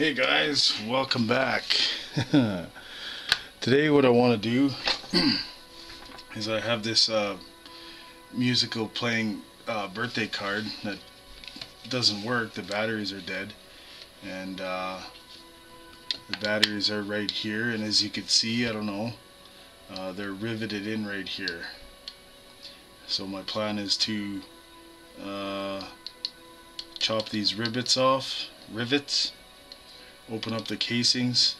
Hey guys, welcome back. Today what I want to do is I have this uh, musical playing uh, birthday card that doesn't work. The batteries are dead and uh, the batteries are right here and as you can see, I don't know, uh, they're riveted in right here. So my plan is to uh, chop these rivets off, rivets open up the casings,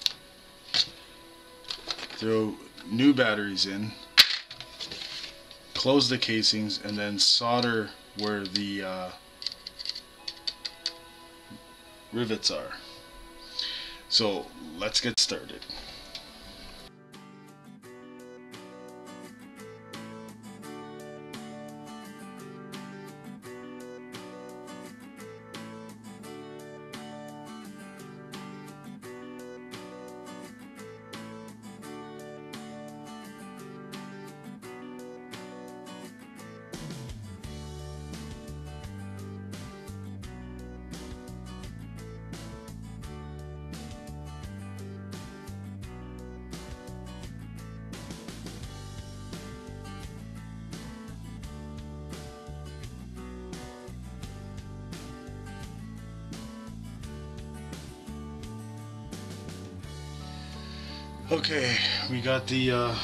throw new batteries in, close the casings, and then solder where the uh, rivets are. So let's get started. Okay, we got the, uh,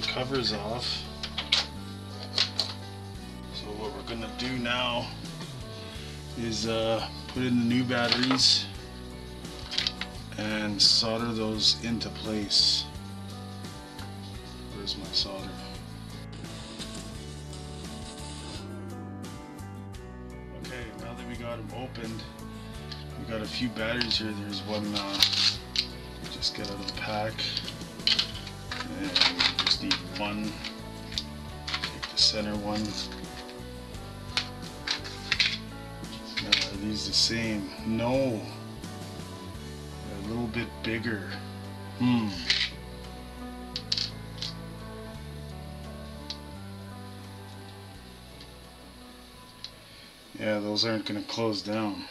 the covers off. So what we're gonna do now is uh, put in the new batteries and solder those into place. Where's my solder? Okay, now that we got them opened, we got a few batteries here. There's one uh, just get out of the pack. And we just need one. Take the center one. Now are these the same. No. They're a little bit bigger. Hmm. Yeah those aren't going to close down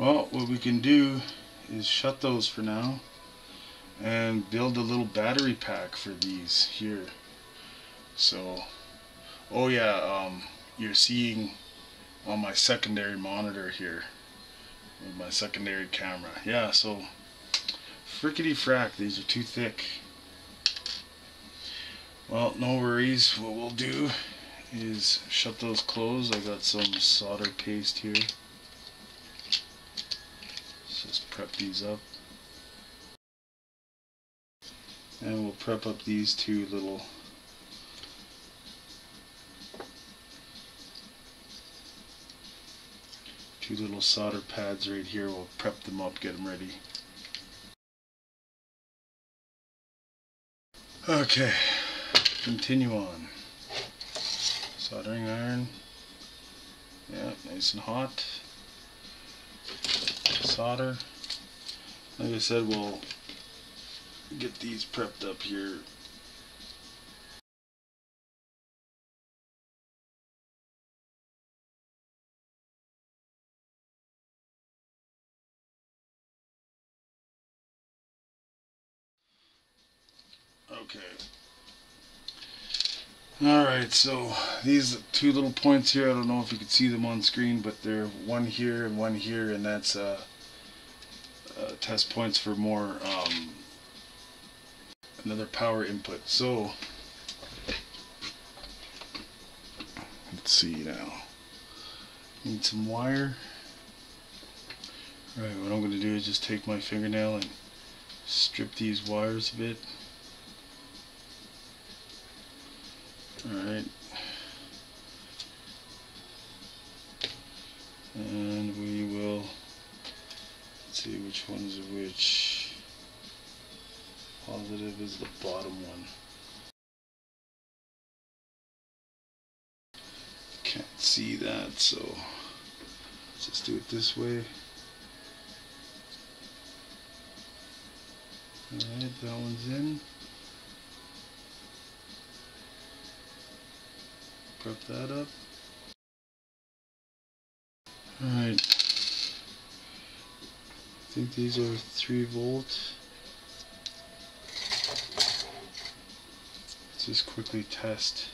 Well, what we can do is shut those for now and build a little battery pack for these here. So, oh yeah, um, you're seeing on my secondary monitor here with my secondary camera. Yeah, so frickety frack, these are too thick. Well, no worries. What we'll do is shut those closed. I got some solder paste here just prep these up. And we'll prep up these two little two little solder pads right here. We'll prep them up, get them ready. Okay, continue on. Soldering iron. Yeah, nice and hot solder. Like I said, we'll get these prepped up here. Okay. Alright, so these two little points here, I don't know if you can see them on screen, but they're one here and one here, and that's uh, uh, test points for more um, another power input. So let's see now. Need some wire. All right, what I'm going to do is just take my fingernail and strip these wires a bit. Alright. See which one's which. Positive is the bottom one. Can't see that, so let's just do it this way. Alright, that one's in. prep that up. Alright. I think these are 3 volts. Let's just quickly test.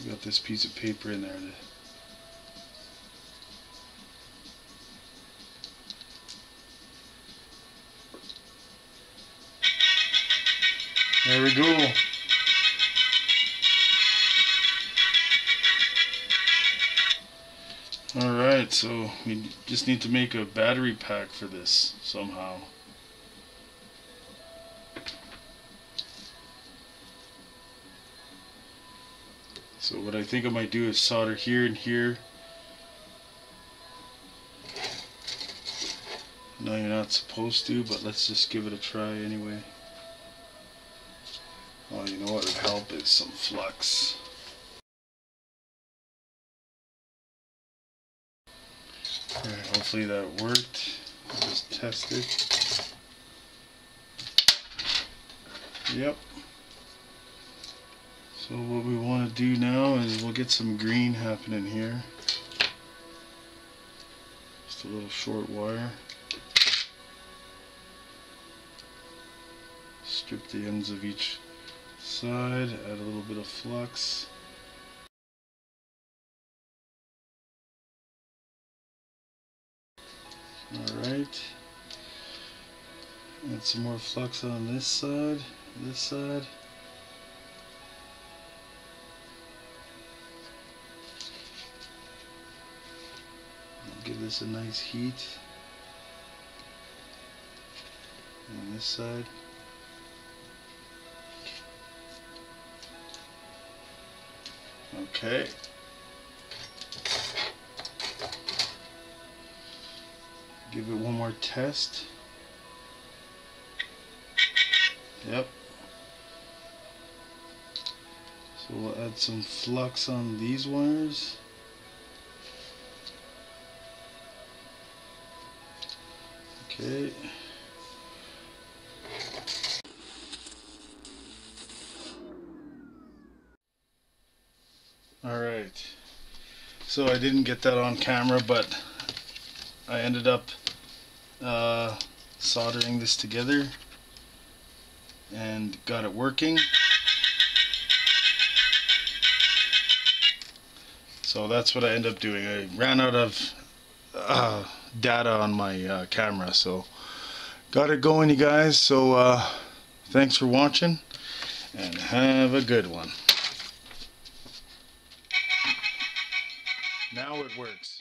We got this piece of paper in there to There we go. Alright, so we just need to make a battery pack for this somehow. So what I think I might do is solder here and here. No, you're not supposed to, but let's just give it a try anyway. Oh, you know what would help is some flux. Hopefully that worked. just test it. Yep. So what we want to do now is we'll get some green happening here. Just a little short wire. Strip the ends of each side, add a little bit of flux. Alright. Add some more flux on this side, this side. Give this a nice heat on this side. Okay. Give it one more test. Yep. So we'll add some flux on these wires. Okay. Alright. So I didn't get that on camera, but I ended up uh, soldering this together and got it working. So that's what I end up doing. I ran out of uh, data on my uh, camera, so got it going, you guys. So uh, thanks for watching, and have a good one. Now it works.